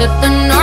flip the night